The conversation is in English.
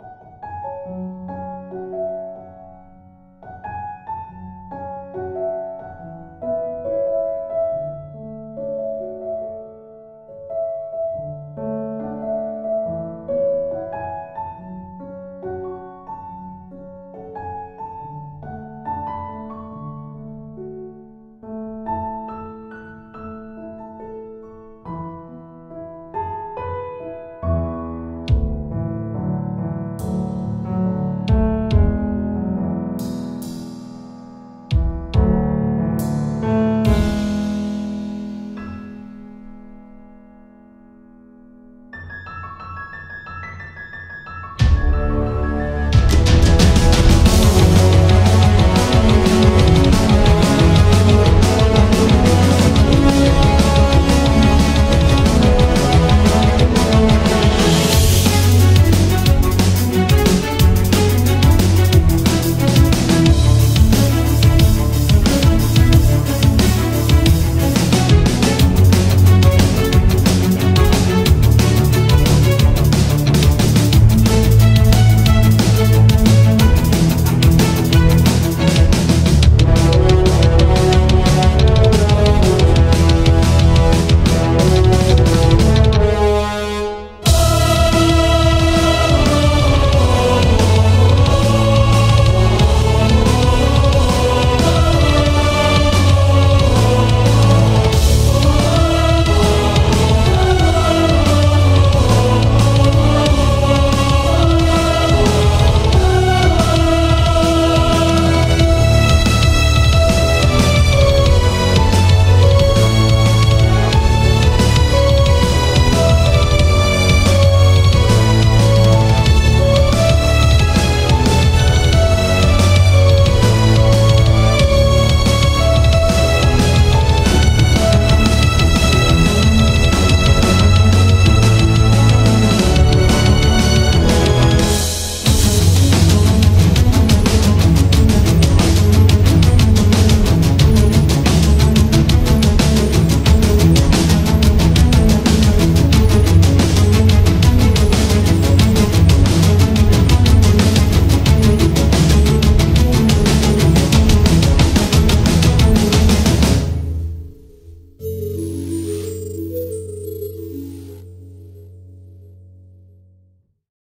you